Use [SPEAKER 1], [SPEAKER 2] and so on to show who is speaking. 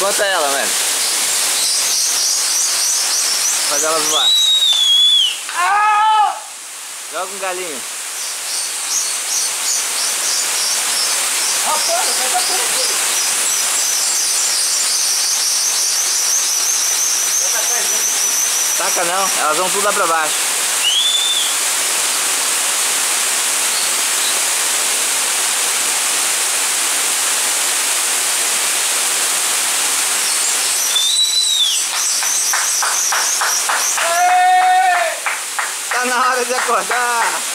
[SPEAKER 1] Conta ela, mano. Faz ela voar. Joga um galinho.
[SPEAKER 2] Rapaz, vai dar por aqui. Junto.
[SPEAKER 1] Taca não, elas vão tudo lá pra baixo. Tá na hora de acordar.